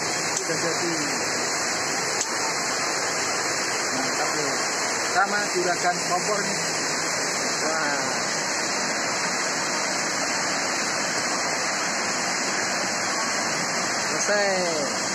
tetap jadi mantap ya sama juragan kompor nih wah. Selesai.